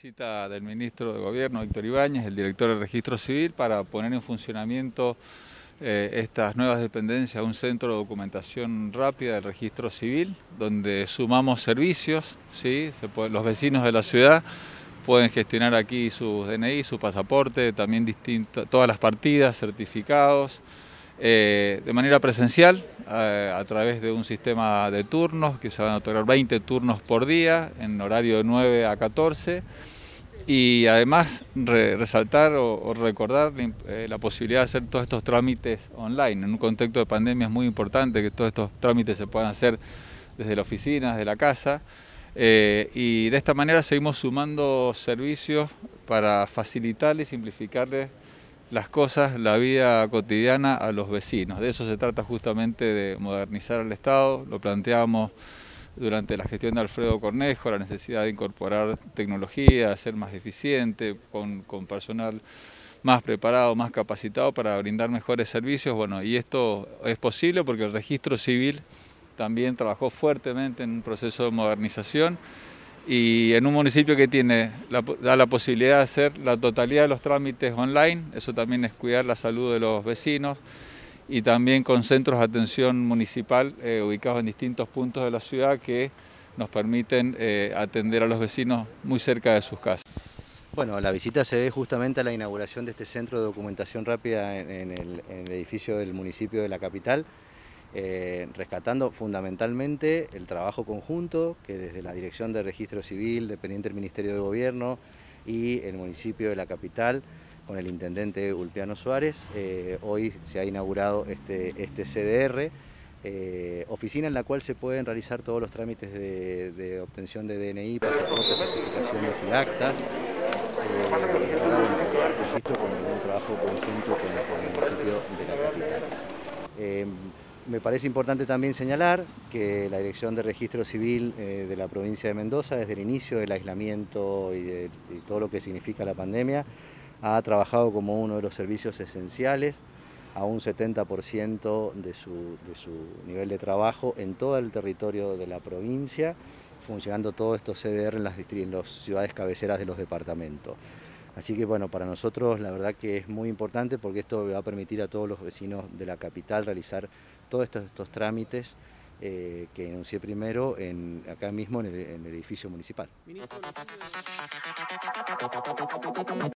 visita del ministro de Gobierno, Víctor Ibáñez, el director del Registro Civil, para poner en funcionamiento eh, estas nuevas dependencias, un centro de documentación rápida del Registro Civil, donde sumamos servicios, ¿sí? los vecinos de la ciudad pueden gestionar aquí su DNI, su pasaporte, también todas las partidas, certificados, eh, de manera presencial, eh, a través de un sistema de turnos, que se van a otorgar 20 turnos por día, en horario de 9 a 14, y además resaltar o, recordar eh, la posibilidad de hacer todos estos trámites online. En un contexto de pandemia es muy importante que todos estos trámites se puedan hacer desde la oficina, desde la casa, y de esta manera seguimos sumando servicios para facilitarles y simplificarles las cosas, la vida cotidiana a los vecinos. De eso se trata justamente de modernizar el Estado, lo planteamos durante la gestión de Alfredo Cornejo, la necesidad de incorporar tecnología, ser más eficiente, con, personal más preparado, más capacitado para brindar mejores servicios. Bueno, y esto es posible porque el registro civil también trabajó fuertemente en un proceso de modernización y en un municipio que tiene da la posibilidad de hacer la totalidad de los trámites online, eso también es cuidar la salud de los vecinos y también con centros de atención municipal eh, ubicados en distintos puntos de la ciudad que nos permiten eh, atender a los vecinos muy cerca de sus casas. Bueno, la visita se ve justamente a la inauguración de este centro de documentación rápida en el edificio del municipio de la capital. Eh, rescatando fundamentalmente el trabajo conjunto que desde la Dirección de Registro Civil, dependiente del Ministerio de Gobierno y el municipio de la capital, con el intendente Ulpiano Suárez, eh, hoy se ha inaugurado este, este CDR, eh, oficina en la cual se pueden realizar todos los trámites de, obtención de DNI, pasaportes, certificaciones y actas. insisto, con un trabajo conjunto con el, municipio de la capital. Me parece importante también señalar que la Dirección de Registro Civil eh, de la provincia de Mendoza, desde el inicio del aislamiento y, de, todo lo que significa la pandemia, ha trabajado como uno de los servicios esenciales a un 70% de su, de su nivel de trabajo en todo el territorio de la provincia, funcionando todos estos CDR en las, en las ciudades cabeceras de los departamentos. Así que bueno, para nosotros la verdad que es muy importante porque esto va a permitir a todos los vecinos de la capital realizar todos estos, trámites eh, que enuncié primero en, acá mismo en el edificio municipal.